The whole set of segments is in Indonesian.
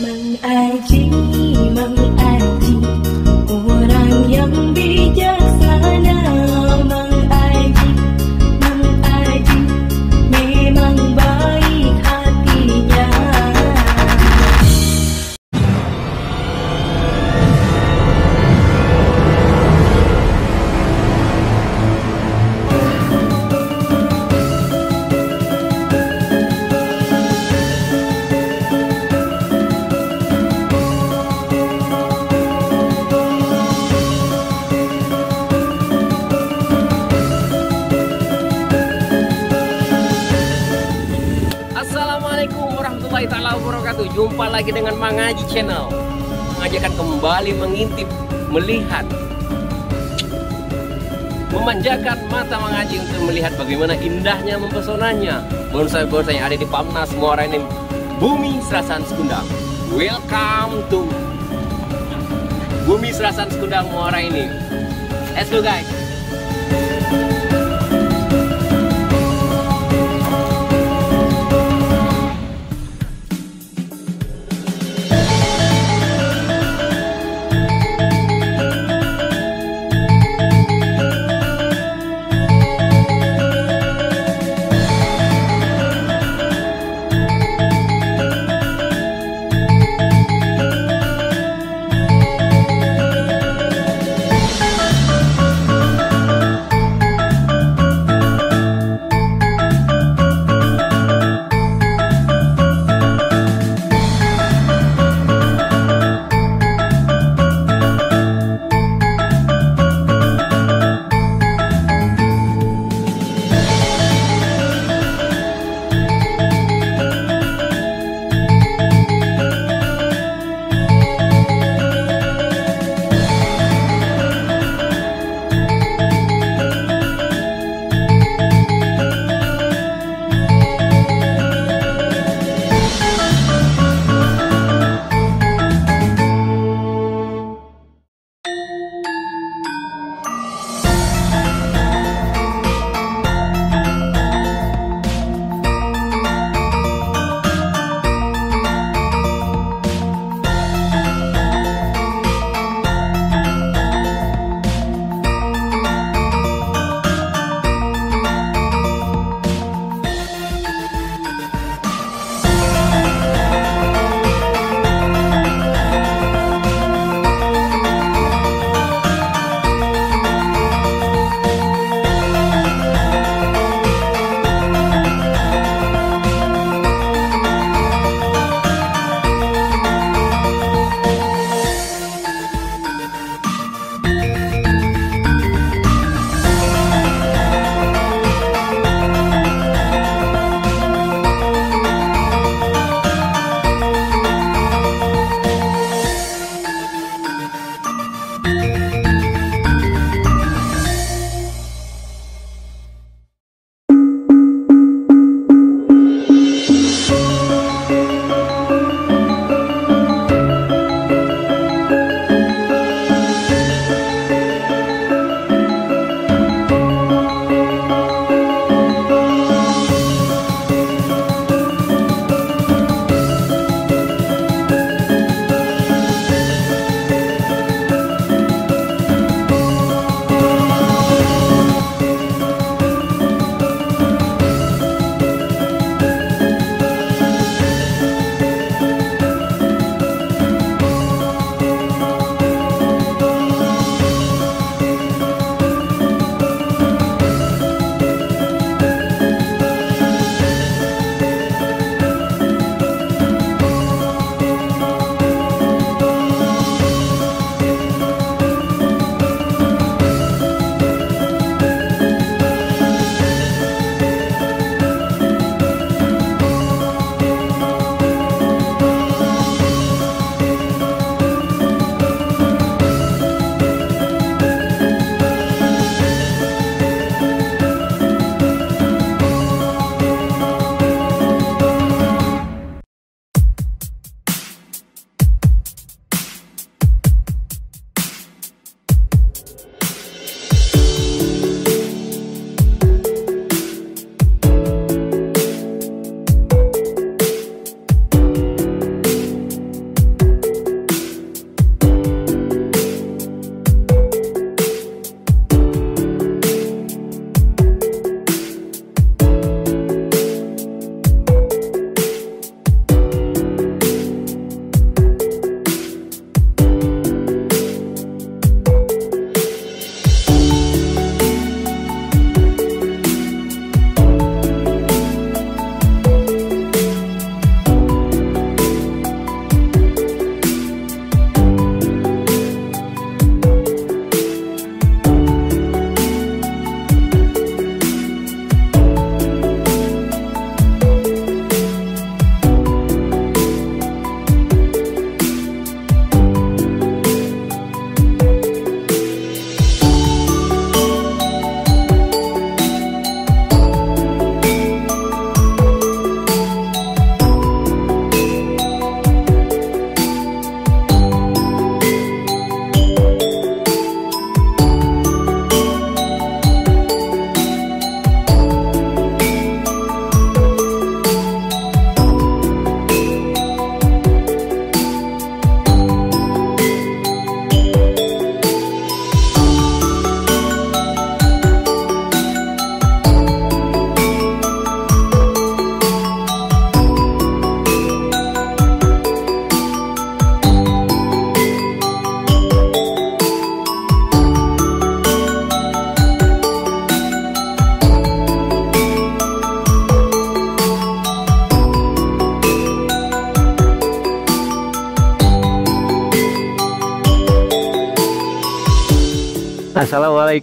Mengaji, mengaji Orang lagi dengan Mangaji Channel. Mengajarkan kembali mengintip, melihat, memanjakan mata mengaji untuk melihat bagaimana indahnya mempesonanya bonsai-bonsai yang ada di Pamnas Muara ini Bumi Serasan Sekundang. Welcome to Bumi Serasan Sekundang Muara ini. Let's go guys.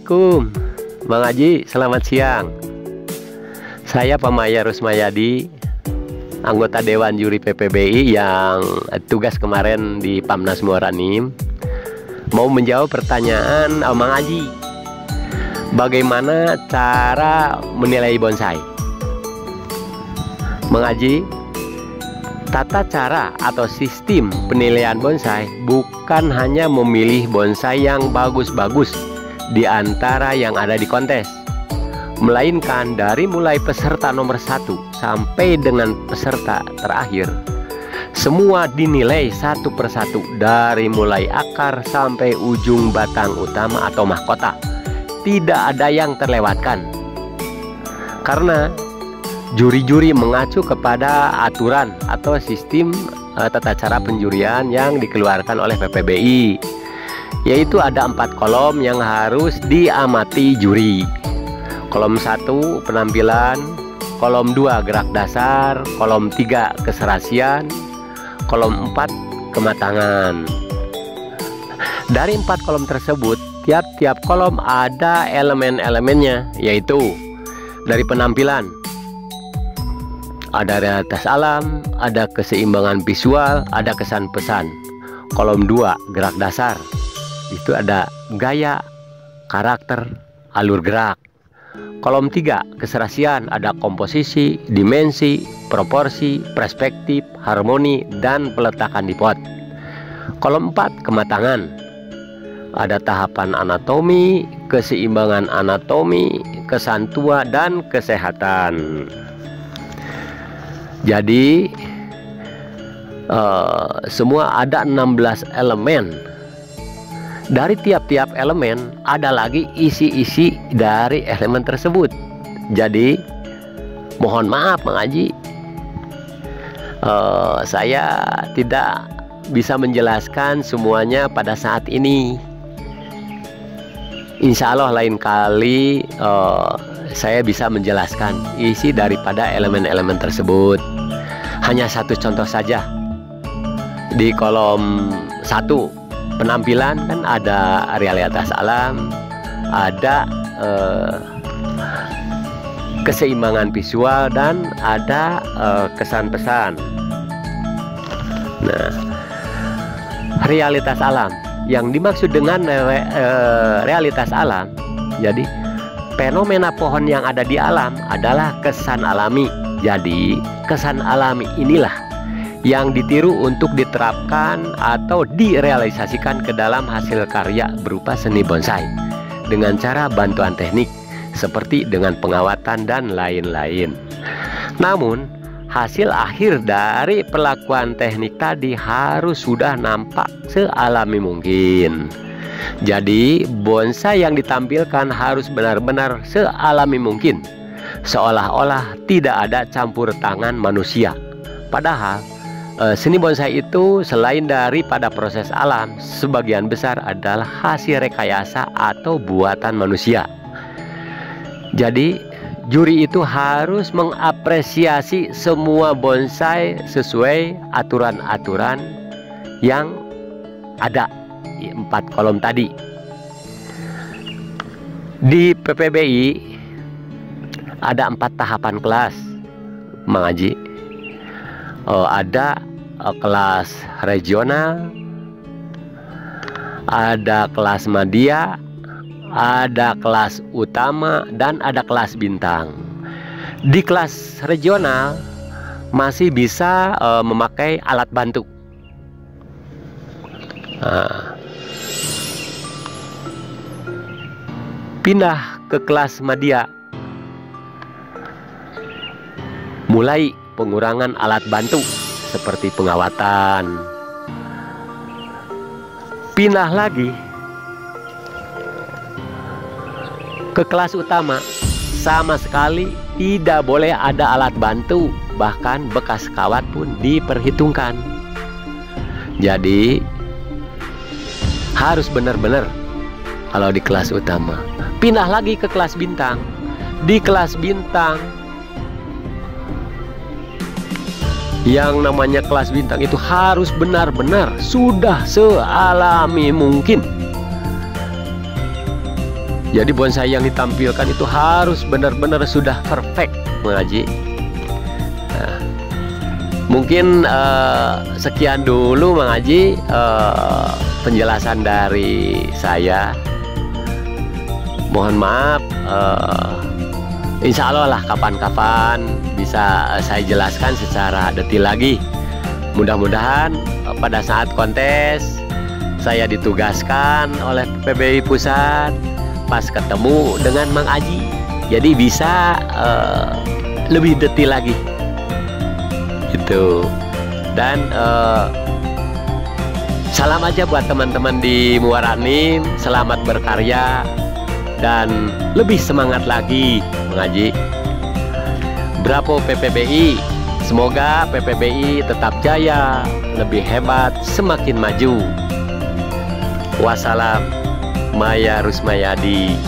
Assalamualaikum. Bang Haji, selamat siang. Saya Pamaya Rusmayadi Anggota Dewan Juri PPBI yang tugas kemarin di Pamnas Muaranim Mau menjawab pertanyaan Bang Haji Bagaimana cara menilai bonsai? Bang Haji, Tata cara atau sistem penilaian bonsai bukan hanya memilih bonsai yang bagus-bagus di antara yang ada di kontes. Melainkan dari mulai peserta nomor satu sampai dengan peserta terakhir semua dinilai satu persatu dari mulai akar sampai ujung batang utama atau mahkota. Tidak ada yang terlewatkan. Karena juri-juri mengacu kepada aturan atau sistem uh, tata cara penjurian yang dikeluarkan oleh PPBI yaitu ada empat kolom yang harus diamati juri. Kolom satu penampilan. Kolom dua gerak dasar. Kolom tiga keserasian. Kolom empat kematangan. Dari empat kolom tersebut tiap-tiap kolom ada elemen-elemennya yaitu dari penampilan. Ada realitas alam, ada keseimbangan visual, ada kesan pesan. Kolom 2 gerak dasar itu ada gaya, karakter, alur gerak. Kolom 3 keserasian ada komposisi, dimensi, proporsi, perspektif, harmoni, dan peletakan di pot. Kolom 4 kematangan ada tahapan anatomi, keseimbangan anatomi, kesan tua, dan kesehatan. Jadi uh, semua ada 16 elemen dari tiap-tiap elemen ada lagi isi-isi dari elemen tersebut. Jadi mohon maaf Bang Haji, uh, saya tidak bisa menjelaskan semuanya pada saat ini. Insya Allah lain kali uh, saya bisa menjelaskan isi daripada elemen-elemen tersebut. Hanya satu contoh saja. Di kolom satu penampilan kan ada realitas alam, ada eh, keseimbangan visual dan ada eh, kesan pesan. Nah, realitas alam yang dimaksud dengan re, eh, realitas alam, jadi fenomena pohon yang ada di alam adalah kesan alami. Jadi, kesan alami inilah yang ditiru untuk diterapkan atau direalisasikan ke dalam hasil karya berupa seni bonsai dengan cara bantuan teknik seperti dengan pengawatan dan lain-lain. Namun, hasil akhir dari pelakuan teknik tadi harus sudah nampak sealami mungkin. Jadi, bonsai yang ditampilkan harus benar-benar sealami mungkin, seolah-olah tidak ada campur tangan manusia. Padahal, eh, seni bonsai itu selain daripada proses alam, sebagian besar adalah hasil rekayasa atau buatan manusia. Jadi, juri itu harus mengapresiasi semua bonsai sesuai aturan-aturan yang ada empat kolom tadi. Di PPBI ada empat tahapan kelas mengaji. Oh, ada oh, kelas regional, ada kelas media, ada kelas utama, dan ada kelas bintang. Di kelas regional masih bisa uh, memakai alat bantu. Nah, pindah ke kelas media mulai pengurangan alat bantu seperti pengawatan. Pindah lagi. Ke kelas utama sama sekali tidak boleh ada alat bantu bahkan bekas kawat pun diperhitungkan. Jadi harus benar-benar kalau di kelas utama. Pindah lagi ke kelas bintang. Di kelas bintang yang namanya kelas bintang itu harus benar-benar sudah sealami mungkin Jadi bonsai yang ditampilkan itu harus benar-benar sudah perfect mengaji. Nah, mungkin uh, sekian dulu mengaji uh, penjelasan dari saya. Mohon maaf. Uh, insya Allah lah kapan-kapan bisa saya jelaskan secara detil lagi. Mudah-mudahan pada saat kontes saya ditugaskan oleh PBI Pusat pas ketemu dengan Mang Aji. Jadi bisa uh, lebih detil lagi. Itu dan uh, salam aja buat teman-teman di Muaranim selamat berkarya dan lebih semangat lagi mengaji Bravo PPBI semoga PPBI tetap jaya lebih hebat semakin maju. Wassalam Maya Rusmayadi